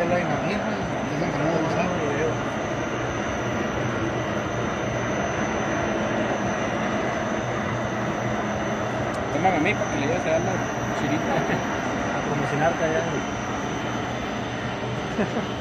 pelo la mierda. Dicen que no lo usaron. Tómame a mí para que le lleves a dar la chirita. A promocionarte allá.